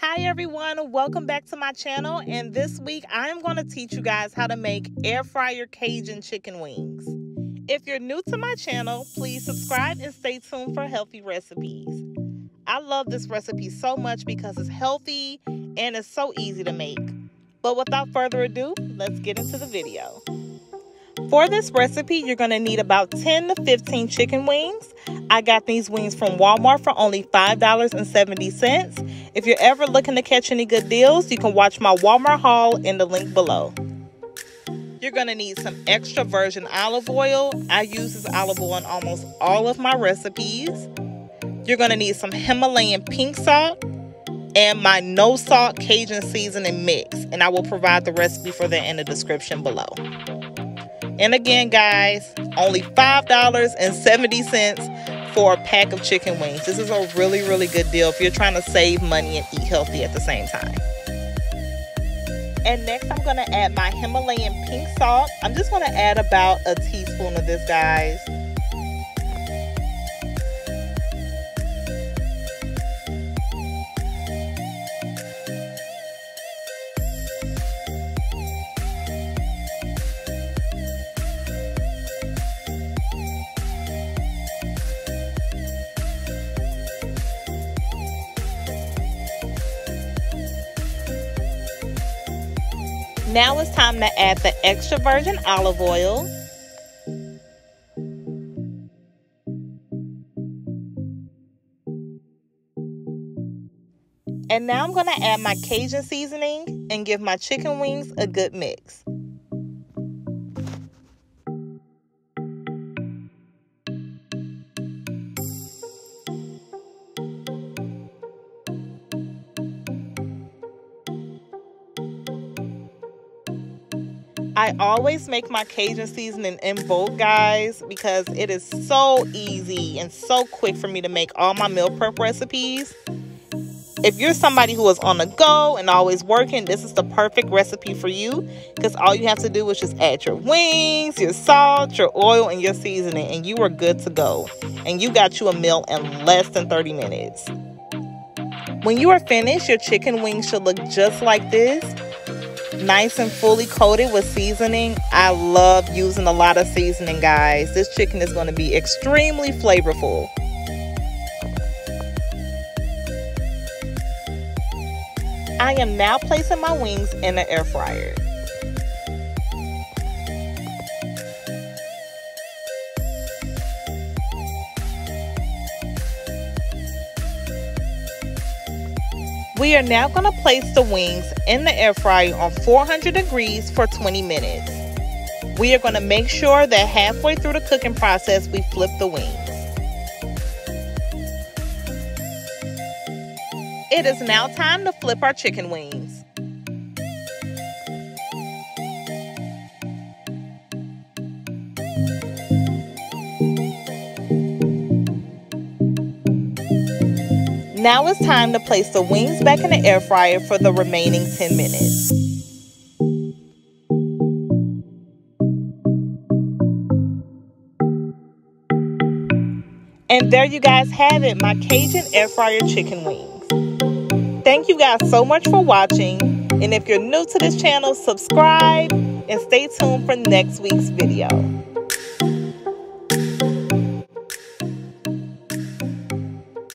Hi everyone, welcome back to my channel and this week I am going to teach you guys how to make air fryer Cajun chicken wings. If you're new to my channel, please subscribe and stay tuned for healthy recipes. I love this recipe so much because it's healthy and it's so easy to make. But without further ado, let's get into the video. For this recipe, you're going to need about 10 to 15 chicken wings. I got these wings from Walmart for only $5.70. If you're ever looking to catch any good deals, you can watch my Walmart haul in the link below. You're going to need some extra virgin olive oil. I use this olive oil in almost all of my recipes. You're going to need some Himalayan pink salt and my no salt Cajun seasoning mix. And I will provide the recipe for that in the description below. And again, guys, only $5.70 for a pack of chicken wings. This is a really, really good deal if you're trying to save money and eat healthy at the same time. And next, I'm to add my Himalayan pink salt. I'm just to add about a teaspoon of this, guys. Now it's time to add the extra virgin olive oil. And now I'm going to add my Cajun seasoning and give my chicken wings a good mix. I always make my Cajun seasoning in bulk, guys, because it is so easy and so quick for me to make all my meal prep recipes. If you're somebody who is on the go and always working, this is the perfect recipe for you because all you have to do is just add your wings, your salt, your oil, and your seasoning, and you are good to go. And you got you a meal in less than 30 minutes. When you are finished, your chicken wings should look just like this nice and fully coated with seasoning. I love using a lot of seasoning, guys. This chicken is going to be extremely flavorful. I am now placing my wings in the air fryer. We are now going to place the wings in the air fryer on 400 degrees for 20 minutes. We are going to make sure that halfway through the cooking process we flip the wings. It is now time to flip our chicken wings. Now it's time to place the wings back in the air fryer for the remaining 10 minutes. And there you guys have it, my Cajun air fryer chicken wings. Thank you guys so much for watching. And if you're new to this channel, subscribe and stay tuned for next week's video.